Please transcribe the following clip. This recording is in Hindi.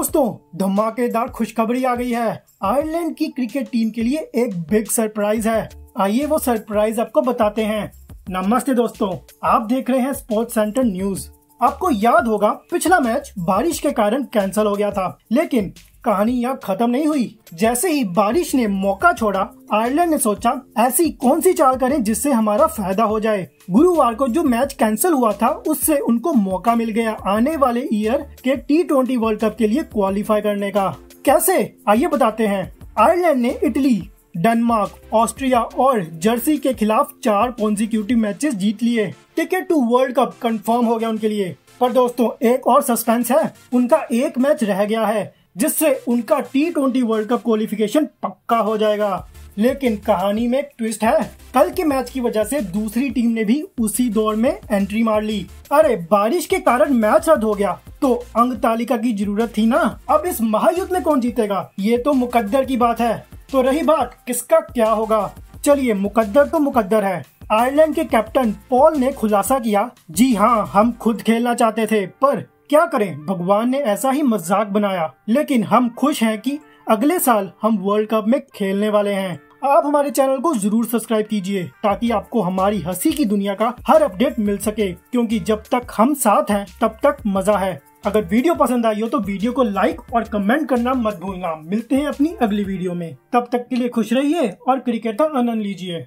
दोस्तों, धमाकेदार खुशखबरी आ गई है। आयरलैंड की क्रिकेट टीम के लिए एक बिग सरप्राइज़ है। आइए वो सरप्राइज़ आपको बताते हैं। नमस्ते दोस्तों, आप देख रहे हैं स्पोर्ट्स सेंटर न्यूज़ आपको याद होगा, पिछला मैच बारिश के कारण कैंसिल हो गया था। लेकिन कहानी यहाँ खत्म नहीं हुई। जैसे ही बारिश ने मौका छोड़ा, आयरलैंड ने सोचा, ऐसी कौन सी चाल करें जिससे हमारा फ़ायदा हो जाए? गुरुवार को जो मैच कैंसिल हुआ था, उससे उनको मौका मिल गया आने वाले ईयर के टी ट्वेंटी वर्ल्ड कप के लिए क्वालिफाई करने का। कैसे? आइए बताते हैं। आयरलैंड ने इटली डेनमार्क, ऑस्ट्रिया और जर्सी के खिलाफ चार कॉन्जिक्यूटिव मैचेस जीत लिए। Ticket to world cup confirm हो गया उनके लिए। पर दोस्तों, एक और सस्पेंस है। उनका एक मैच रह गया है, जिससे उनका T twenty world cup qualification पक्का हो जाएगा। लेकिन कहानी में एक ट्विस्ट है। कल के मैच की वजह से दूसरी टीम ने भी उसी दौर में एंट्री मार ली। अरे, बारिश के कारण मैच रद्द हो गया। तो अंग तालिका की ज़रूरत थी ना? अब इस महायुद्ध में कौन जीतेगा? ये तो मुकद्दर की बात है। तो रही बात किसका क्या होगा? चलिए, मुकद्दर तो मुकद्दर है। आयरलैंड के कैप्टन पॉल ने खुलासा किया, जी हाँ हम खुद खेलना चाहते थे, पर क्या करें? भगवान ने ऐसा ही मज़ाक बनाया। लेकिन हम खुश हैं कि अगले साल हम वर्ल्ड कप में खेलने वाले हैं। आप हमारे चैनल को ज़रूर सब्सक्राइब कीजिए, ताकि आपको हमारी हँसी की दुनिया का हर अपडेट मिल सके, क्योंकि जब तक हम साथ हैं, तब तक मज़ा है। अगर वीडियो पसंद आई हो तो वीडियो को लाइक और कमेंट करना मत भूलना। मिलते हैं अपनी अगली वीडियो में। तब तक के लिए खुश रहिए और क्रिकेट का आनंद लीजिए।